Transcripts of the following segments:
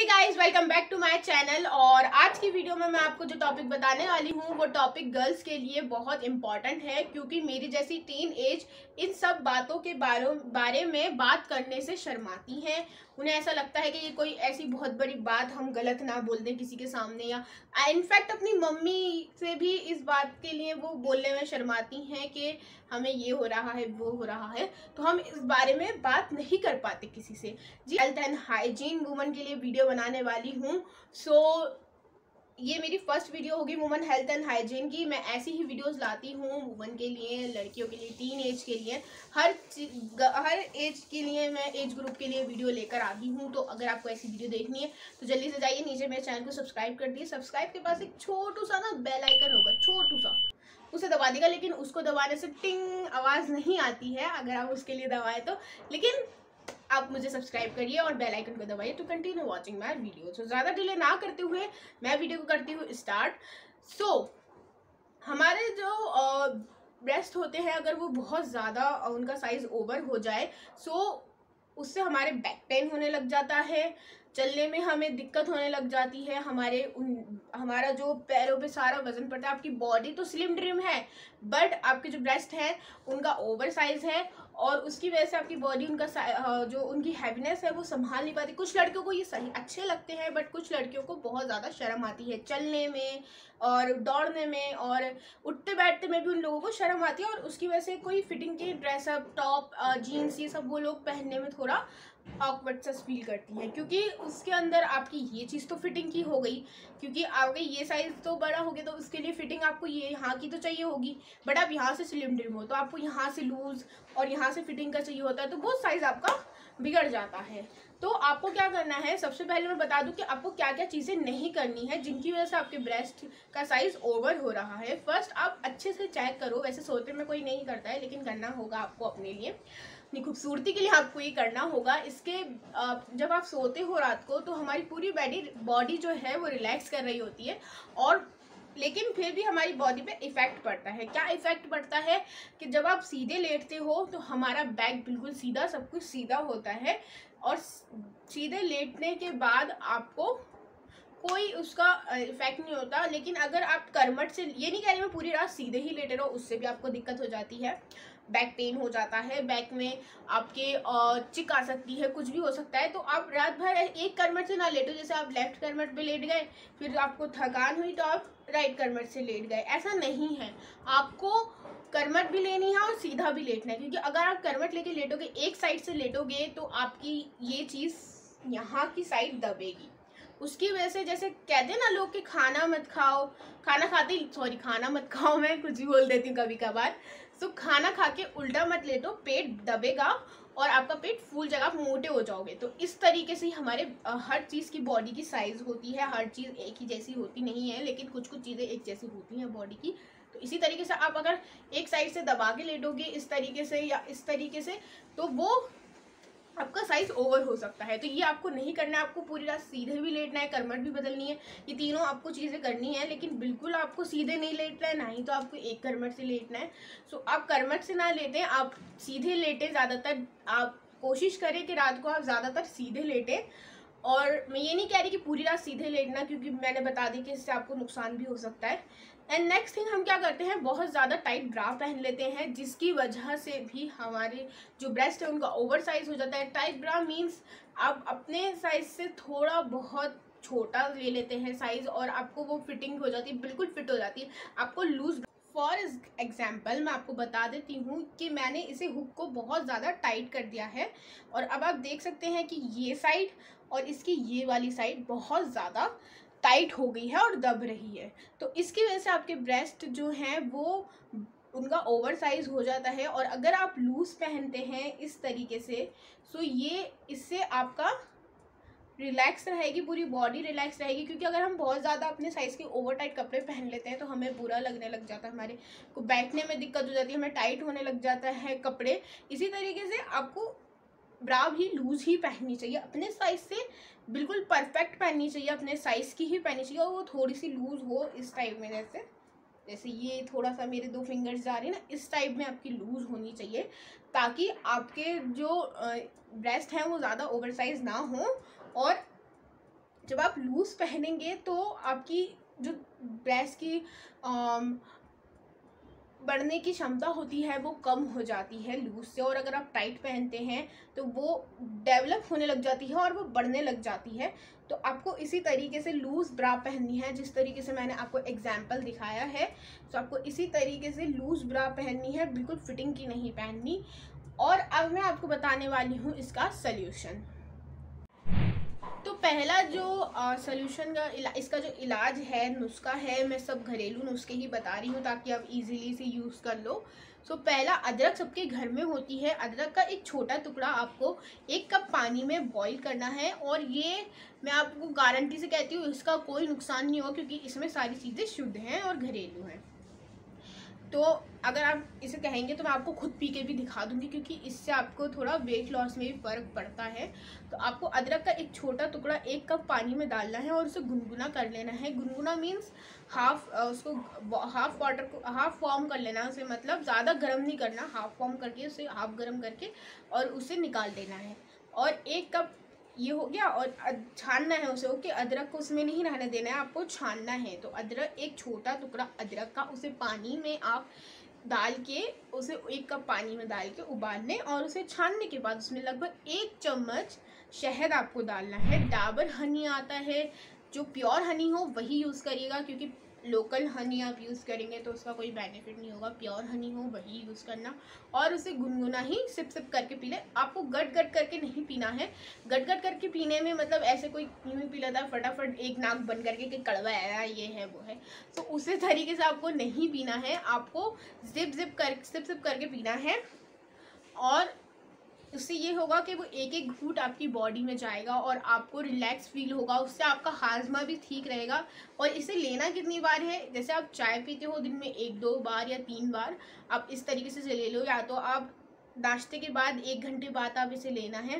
Hey guys welcome back to my channel और आज की वीडियो में मैं आपको जो टॉपिक बताने वाली हूँ, वो टॉपिक गर्ल्स के लिए बहुत इंपॉर्टेंट है, क्योंकि मेरी जैसी टीन एज इन सब बातों के बारे बारे में बात करने से शर्माती हैं। उन्हें ऐसा लगता है कि ये कोई ऐसी बहुत बड़ी बात हम गलत ना बोल दें किसी के सामने या इनफैक्ट अपनी मम्मी से भी इस बात के लिए वो बोलने में शर्माती हैं कि हमें ये हो रहा है, वो हो रहा है। तो हम इस बारे में बात नहीं कर पाते किसी से। जी हेल्थ एंड हाइजीन वुमन के लिए वीडियो बनाने वाली हूँ। सो so, ये मेरी फ़र्स्ट वीडियो होगी वुमन हेल्थ एंड हाइजीन की। मैं ऐसी ही वीडियोस लाती हूँ वुमन के लिए लड़कियों के लिए टीन एज के लिए। हर हर एज के लिए मैं एज ग्रुप के लिए वीडियो लेकर आती हूँ। तो अगर आपको ऐसी वीडियो देखनी है तो जल्दी से जाइए नीचे मेरे चैनल को सब्सक्राइब कर दिए सब्सक्राइब के पास एक छोटू सा ना बेल आइकन होगा छोटू सा। उसे दबा देगा लेकिन उसको दबाने से टिंग आवाज़ नहीं आती है। अगर आप उसके लिए दबाए तो। लेकिन आप मुझे सब्सक्राइब करिए और बेल आइकन को दबाइए to continue watching my video so ज़्यादा डिले ना करते हुए मैं वीडियो को करती हूँ स्टार्ट सो so, हमारे जो ब्रेस्ट होते हैं अगर वो बहुत ज़्यादा उनका साइज़ ओवर हो जाए सो so, उससे हमारे बैक पेन होने लग जाता है चलने में हमें दिक्कत होने लग जाती है हमारे उन हमारा जो पैरों पे सारा वज़न पड़ता है आपकी बॉडी तो स्लिम ड्रिम है बट आपके जो ब्रेस्ट हैं उनका ओवर साइज़ है और उसकी वजह से आपकी बॉडी उनका जो उनकी हैवीनेस है वो संभाल नहीं पाती। कुछ लड़कियों को ये सही, अच्छे लगते हैं बट कुछ लड़कियों को बहुत ज़्यादा शर्म आती है चलने में और दौड़ने में और उठते बैठते में भी उन लोगों को शर्म आती है और उसकी वजह से कोई फिटिंग के ड्रेसअप टॉप जीन्स ये सब वो लोग पहनने में थोड़ा ऑकवर्ड सा फील करती हैं। क्योंकि उसके अंदर आपकी ये चीज़ तो फिटिंग की हो गई, क्योंकि आपके ये साइज़ तो बड़ा हो गया तो उसके लिए फिटिंग आपको ये यहाँ की तो चाहिए होगी बट आप यहाँ से स्लिम ड्रिम हो तो आपको यहाँ से लूज़ और यहाँ से फिटिंग का चाहिए होता है तो वो साइज़ आपका बिगड़ जाता है। तो आपको क्या करना है? सबसे पहले मैं बता दूँ कि आपको क्या क्या चीज़ें नहीं करनी है, जिनकी वजह से आपके ब्रेस्ट का साइज़ ओवर हो रहा है। फ़र्स्ट आप अच्छे से चेक करो। वैसे सोते में कोई नहीं करता है, लेकिन करना होगा आपको अपने लिए। अपनी खूबसूरती के लिए आपको ये करना होगा। इसके जब आप सोते हो रात को तो हमारी पूरी बॉडी बॉडी जो है वो रिलैक्स कर रही होती है। और लेकिन फिर भी हमारी बॉडी पे इफ़ेक्ट पड़ता है। क्या इफ़ेक्ट पड़ता है कि जब आप सीधे लेटते हो तो हमारा बैक बिल्कुल सीधा, सब कुछ सीधा होता है और सीधे लेटने के बाद आपको कोई उसका इफ़ेक्ट नहीं होता। लेकिन अगर आप करमट से, ये नहीं कह रही मैं पूरी रात सीधे ही लेटे रहो, उससे भी आपको दिक्कत हो जाती है। बैक पेन हो जाता है बैक में आपके चिक आ सकती है, कुछ भी हो सकता है तो आप रात भर एक करमट से ना लेटो, जैसे आप लेफ़्ट करमट पे लेट गए, फिर आपको थकान हुई तो आप राइट करमट से लेट गए, ऐसा नहीं है। आपको करमट भी लेनी है और सीधा भी लेटना है, क्योंकि अगर आप करमट लेके लेटोगे, एक साइड से लेटोगे तो आपकी ये चीज़ यहाँ की साइड दबेगी। उसकी वजह से जैसे कहते हैं ना लोग कि खाना मत खाओ, खाना खाते सॉरी खाना मत खाओ, मैं कुछ भी बोल देती हूँ कभी कभार तो खाना खा के उल्टा मत ले तो पेट दबेगा और आपका पेट फूल जाएगा, आप मोटे हो जाओगे। तो इस तरीके से ही हमारे हर चीज़ की बॉडी की साइज़ होती है। हर चीज़ एक ही जैसी होती नहीं है, लेकिन कुछ कुछ चीज़ें एक जैसी होती हैं बॉडी की। तो इसी तरीके से आप अगर एक साइड से दबा के लेटोगे इस तरीके से या इस तरीके से तो वो आपका साइज़ ओवर हो सकता है। तो ये आपको नहीं करना है, आपको पूरी रात सीधे भी लेटना है करमट भी बदलनी है। ये तीनों आपको चीज़ें करनी है, लेकिन बिल्कुल आपको सीधे नहीं लेटना है, ना ही तो आपको एक करमट से लेटना है। सो आप करमट से ना लेटें, आप सीधे लेटें ज़्यादातर। आप कोशिश करें कि रात को आप ज़्यादातर सीधे लेटें। और मैं ये नहीं कह रही कि पूरी रात सीधे लेटना, क्योंकि मैंने बता दी कि इससे आपको नुकसान भी हो सकता है। एंड नेक्स्ट थिंग हम क्या करते हैं? बहुत ज़्यादा टाइट ब्रा पहन लेते हैं, जिसकी वजह से भी हमारे जो ब्रेस्ट है उनका ओवर साइज़ हो जाता है। टाइट ब्रा मीन्स आप अपने साइज़ से थोड़ा बहुत छोटा ले लेते हैं साइज़ और आपको वो फिटिंग हो जाती है बिल्कुल फिट हो जाती। है आपको लूज फॉर एग्ज़ाम्पल मैं आपको बता देती हूँ कि मैंने इसे हुक को बहुत ज़्यादा टाइट कर दिया है। और अब आप देख सकते हैं कि ये साइड और इसकी ये वाली साइड बहुत ज़्यादा टाइट हो गई है और दब रही है। तो इसकी वजह से आपके ब्रेस्ट जो हैं, वो उनका ओवर साइज़ हो जाता है और अगर आप लूज पहनते हैं इस तरीके से सो ये इससे आपका रिलैक्स रहेगी, पूरी बॉडी रिलैक्स रहेगी। क्योंकि अगर हम बहुत ज़्यादा अपने साइज़ के ओवर टाइट कपड़े पहन लेते हैं तो हमें बुरा लगने लग जाता है हमारे को। बैठने में दिक्कत हो जाती है, हमें टाइट होने लग जाता है कपड़े। इसी तरीके से आपको ब्रा भी लूज ही पहननी चाहिए। अपने साइज़ से बिल्कुल परफेक्ट पहननी चाहिए, अपने साइज़ की ही पहननी चाहिए और वो थोड़ी सी लूज हो इस टाइप में जैसे। जैसे ये थोड़ा सा मेरे दो फिंगर्स जा रहे हैं ना, इस टाइप में आपकी लूज होनी चाहिए ताकि आपके जो ब्रेस्ट हैं वो ज़्यादा ओवर साइज़ ना हो और जब आप लूज़ पहनेंगे तो आपकी जो ब्रेस्ट की बढ़ने की क्षमता होती है, वो कम हो जाती है लूज से और अगर आप टाइट पहनते हैं तो वो डेवलप होने लग जाती है और वो बढ़ने लग जाती है। तो आपको इसी तरीके से लूज़ ब्रा पहननी है, जिस तरीके से मैंने आपको एग्ज़ाम्पल दिखाया है। तो आपको इसी तरीके से लूज़ ब्रा पहननी है, बिल्कुल फिटिंग की नहीं पहननी। और अब मैं आपको बताने वाली हूँ इसका सल्यूशन तो पहला जो सोल्यूशन का इसका जो इलाज है नुस्खा है मैं सब घरेलू नुस्खे ही बता रही हूँ ताकि आप इजीली से यूज़ कर लो। सो so, पहला अदरक सबके घर में होती है। अदरक का एक छोटा टुकड़ा आपको एक कप पानी में बॉईल करना है और ये मैं आपको गारंटी से कहती हूँ इसका कोई नुकसान नहीं होगा क्योंकि इसमें सारी चीज़ें शुद्ध हैं और घरेलू हैं। तो अगर आप इसे कहेंगे तो मैं आपको खुद पी के भी दिखा दूँगी, क्योंकि इससे आपको थोड़ा वेट लॉस में भी फ़र्क पड़ता है। तो आपको अदरक का एक छोटा टुकड़ा एक कप पानी में डालना है और उसे गुनगुना कर लेना है। गुनगुना मीन्स हाफ़ उसको हाफ़ वाटर को हाफ़ फॉर्म कर लेना है उसे मतलब ज़्यादा गर्म नहीं करना हाफ़ फॉर्म करके उसे हाफ़ गर्म करके और उसे निकाल देना है। और एक कप ये हो गया और छानना है उसे, ओके? अदरक को उसमें नहीं रहने देना है, आपको छानना है। तो अदरक, एक छोटा टुकड़ा अदरक का उसे पानी में आप डाल के, उसे एक कप पानी में डाल के उबालने और उसे छानने के बाद उसमें लगभग एक चम्मच शहद आपको डालना है। डाबर हनी आता है। जो प्योर हनी हो, वही यूज़ करिएगा क्योंकि लोकल हनी आप यूज़ करेंगे तो उसका कोई बेनिफिट नहीं होगा। प्योर हनी हो, वही यूज़ करना। और उसे गुनगुना ही सिप सिप करके पी ले आपको गट गट करके नहीं पीना है। गट गट करके पीने में मतलब ऐसे कोई यूँ पी लेता है, फटाफट एक नाक बन करके कि कड़वा है ये है, वो है। तो उसी तरीके से आपको नहीं पीना है। आपको जिप जिप कर सिप सिप करके पीना है। और उससे ये होगा कि वो एक एक घूट आपकी बॉडी में जाएगा और आपको रिलैक्स फील होगा, उससे आपका हाजमा भी ठीक रहेगा। और इसे लेना कितनी बार है? जैसे आप चाय पीते हो दिन में एक, दो बार या तीन बार, आप इस तरीके से ले लो या तो आप नाश्ते के बाद एक घंटे बाद आप इसे लेना है।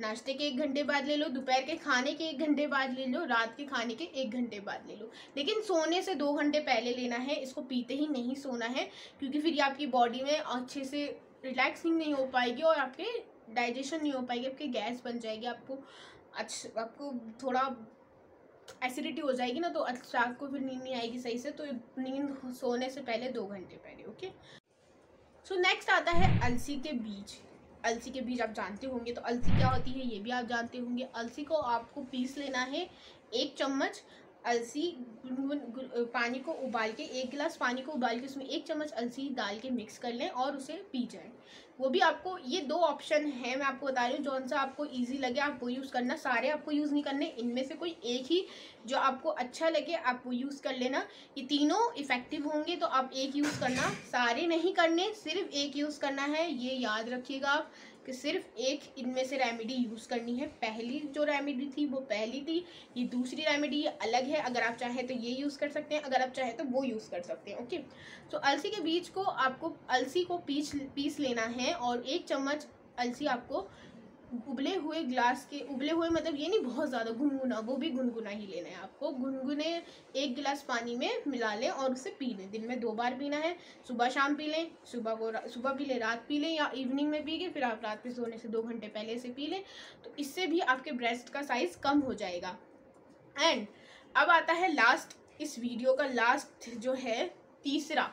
नाश्ते के एक घंटे बाद ले लो, दोपहर के खाने के एक घंटे बाद ले लो, रात के खाने के एक घंटे बाद ले लो। लेकिन सोने से दो घंटे पहले लेना है, इसको पीते ही नहीं सोना है, क्योंकि फिर ये आपकी बॉडी में अच्छे से रिलैक्सिंग नहीं हो पाएगी और आपके डाइजेशन नहीं हो पाएगी, आपकी गैस बन जाएगी, आपको अच्छा आपको थोड़ा एसिडिटी हो जाएगी ना तो रात को फिर नींद नहीं आएगी सही से तो नींद सोने से पहले दो घंटे पहले, ओके? सो नेक्स्ट आता है अलसी के बीज। अलसी के बीज आप जानते होंगे तो अलसी क्या होती है, ये भी आप जानते होंगे। अलसी को आपको पीस लेना है एक चम्मच अलसी पानी को उबाल के, एक गिलास पानी को उबाल के उसमें एक चम्मच अलसी डाल के मिक्स कर लें और उसे पी जाएँ। वो भी आपको, ये दो ऑप्शन है, मैं आपको बता रही हूँ जौन सा आपको इजी लगे, आप वो यूज़ करना। सारे आपको यूज़ नहीं करने, इनमें से कोई एक ही जो आपको अच्छा लगे, आप वो यूज़ कर लेना। ये तीनों इफ़ेक्टिव होंगे तो आप एक यूज़ करना। सारे नहीं करने, सिर्फ़ एक यूज़ करना है, ये याद रखिएगा आप। कि सिर्फ़ एक इनमें से रेमेडी यूज़ करनी है। पहली जो रेमेडी थी, वो पहली थी। ये दूसरी रेमेडी ये अलग है, अगर आप चाहें तो ये यूज़ कर सकते हैं, अगर आप चाहें तो वो यूज़ कर सकते हैं ओके तो अलसी के बीज को आपको, अलसी को पीस पीस लेना है और एक चम्मच अलसी आपको उबले हुए ग्लास के, उबले हुए मतलब ये नहीं, बहुत ज़्यादा गुनगुना, वो भी गुनगुना ही लेना है आपको। गुनगुने एक गिलास पानी में मिला लें और उसे पी लें दिन में दो बार पीना है। सुबह शाम पी लें, सुबह को सुबह पी लें, रात पी लें या इवनिंग में पी के फिर आप रात पे सोने से दो घंटे पहले से पी लें। तो इससे भी आपके ब्रेस्ट का साइज़ कम हो जाएगा। एंड अब आता है लास्ट इस वीडियो का लास्ट जो है तीसरा।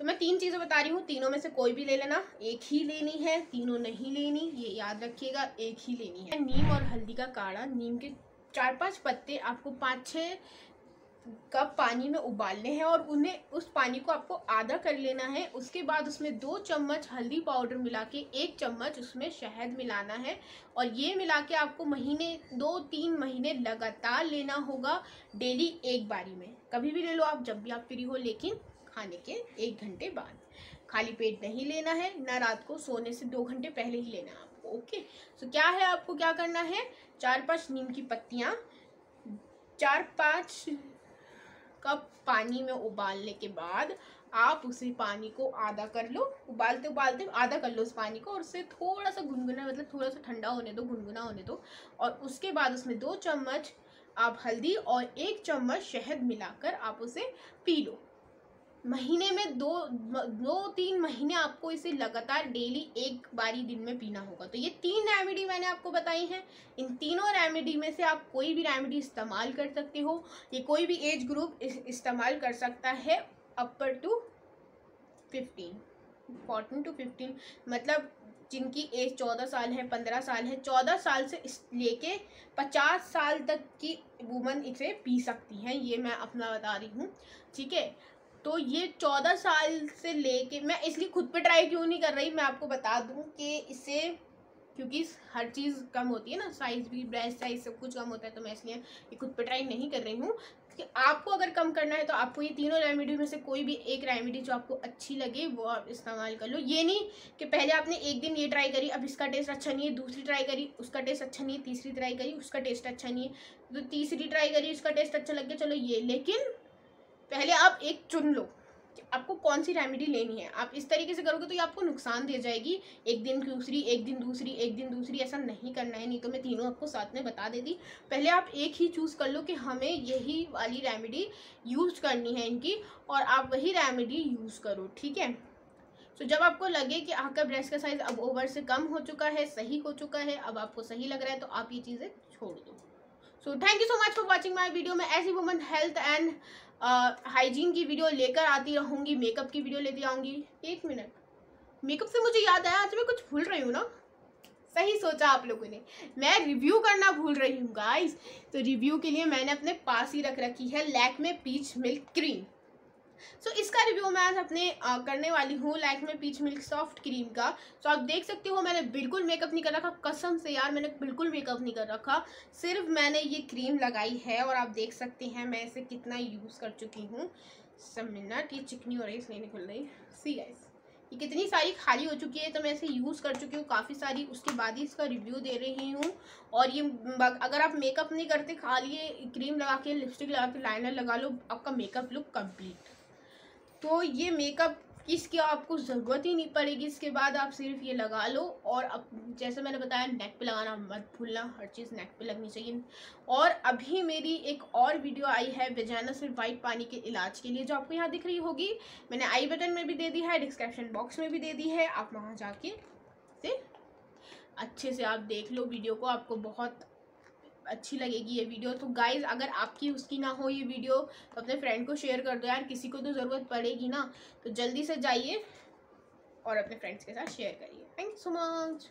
तो मैं तीन चीज़ें बता रही हूँ। तीनों में से कोई भी ले लेना। एक ही लेनी है, तीनों नहीं लेनी, ये याद रखिएगा, एक ही लेनी है। नीम और हल्दी का काढ़ा। नीम के चार पाँच पत्ते आपको पाँच छः कप पानी में उबालने हैं और उन्हें उस पानी को आपको आधा कर लेना है। उसके बाद उसमें दो चम्मच हल्दी पाउडर मिला के एक चम्मच उसमें शहद मिलाना है और ये मिला के आपको महीने, दो, तीन महीने लगातार लेना होगा डेली एक बारी में। कभी भी ले लो आप, जब भी आप फ्री हो, लेकिन खाने के एक घंटे बाद। खाली पेट नहीं लेना है, ना रात को सोने से दो घंटे पहले ही लेना है आपको ओके सो क्या है आपको क्या करना है? चार पाँच नीम की पत्तियाँ, चार पाँच कप पानी में उबालने के बाद आप उसी पानी को आधा कर लो, उबालते उबालते आधा कर लो उस पानी को और उसे थोड़ा सा गुनगुना मतलब थोड़ा सा ठंडा होने दो, गुनगुना होने दो और उसके बाद उसमें दो चम्मच आप हल्दी और एक चम्मच शहद मिलाकर आप उसे पी लो। महीने में दो दो, तीन महीने आपको इसे लगातार डेली एक बारी दिन में पीना होगा। तो ये तीन रेमेडी मैंने आपको बताई हैं। इन तीनों रेमेडी में से आप कोई भी रेमेडी इस्तेमाल कर सकते हो। ये कोई भी एज ग्रुप इस्तेमाल कर सकता है upper to fifteen fourteen to fifteen मतलब जिनकी एज चौदह साल है, पंद्रह साल है, चौदह साल से लेके पचास साल तक की वुमन इसे पी सकती हैं। ये मैं अपना बता रही हूँ। ठीक है? तो ये चौदह साल से लेके, मैं इसलिए खुद पे ट्राई क्यों नहीं कर रही, मैं आपको बता दूँ कि इसे, क्योंकि हर चीज़ कम होती है ना साइज़ भी ब्रेस्ट साइज़ सब कुछ कम होता है तो मैं इसलिए ये खुद पे ट्राई नहीं कर रही हूँ। कि आपको अगर कम करना है तो आपको ये तीनों रेमेडी में से कोई भी एक रेमेडी जो आपको अच्छी लगे, वो आप इस्तेमाल कर लो। ये नहीं कि पहले आपने एक दिन ये ट्राई करी, अब इसका टेस्ट अच्छा नहीं है, दूसरी ट्राई करी, उसका टेस्ट अच्छा नहीं है, तीसरी ट्राई करी, उसका टेस्ट अच्छा नहीं है। तो तीसरी ट्राई करी, उसका टेस्ट अच्छा लग गया, चलो ये। लेकिन पहले आप एक चुन लो आपको कौन सी रेमेडी लेनी है। आप इस तरीके से करोगे तो ये आपको नुकसान दे जाएगी। एक दिन दूसरी एक दिन दूसरी एक दिन दूसरी ऐसा नहीं करना है नहीं तो मैं तीनों आपको साथ में बता देती। पहले आप एक ही चूज़ कर लो कि हमें यही वाली रेमेडी यूज़ करनी है इनकी और आप वही रेमेडी यूज़ करो ठीक है? तो so, जब आपको लगे कि आपका ब्रेस्ट का साइज़ अब ओवर से कम हो चुका है सही हो चुका है अब आपको सही लग रहा है तो आप ये चीज़ें छोड़ दो। So thank you so much for watching my video में ऐसी वुमन हेल्थ एंड हाइजीन की वीडियो लेकर आती रहूँगी मेकअप की वीडियो लेती आऊँगी। एक मिनट मेकअप से मुझे याद आया, आज मैं कुछ भूल रही हूँ ना? सही सोचा आप लोगों ने। मैं रिव्यू करना भूल रही हूँ गाइस तो रिव्यू के लिए मैंने अपने पास ही रख रखी है लैक में peach milk cream so so, इसका रिव्यू मैं आज अपने आ, करने वाली हूँ लाइक में पीच मिल्क सॉफ्ट क्रीम का। सो so, आप देख सकते हो मैंने बिल्कुल मेकअप नहीं कर रखा। कसम से यार मैंने बिल्कुल मेकअप नहीं कर रखा। सिर्फ़ मैंने ये क्रीम लगाई है और आप देख सकते हैं मैं इसे कितना यूज़ कर चुकी हूँ। सब मिनट ये चिकनी हो रही इसलिए नहीं खुल रही। सी गाइस ये कितनी सारी खाली हो चुकी है तो मैं इसे यूज़ कर चुकी हूँ। काफ़ी सारी उसके बाद ही इसका रिव्यू दे रही हूँ। और ये अगर आप मेकअप नहीं करते खाली क्रीम लगा के लिपस्टिक लगा के लाइनर लगा लो आपका मेकअप लुक कंप्लीट तो ये मेकअप इसकी आपको ज़रूरत ही नहीं पड़ेगी, इसके बाद आप सिर्फ़ ये लगा लो और अब जैसे मैंने बताया नेक पे लगाना मत भूलना, हर चीज़ नेक पे लगनी चाहिए। और अभी मेरी एक और वीडियो आई है बेजाना सिर्फ़ वाइट पानी के इलाज के लिए, जो आपको यहाँ दिख रही होगी। मैंने आई बटन में भी दे दी है डिस्क्रिप्शन बॉक्स में भी दे दी है, आप वहाँ जाके से अच्छे से आप देख लो वीडियो को, आपको बहुत अच्छी लगेगी ये वीडियो। तो गाइज़ अगर आपकी उसकी ना हो ये वीडियो तो अपने फ्रेंड को शेयर कर दो यार, किसी को तो ज़रूरत पड़ेगी ना। तो जल्दी से जाइए और अपने फ्रेंड्स के साथ शेयर करिए। Thank you so much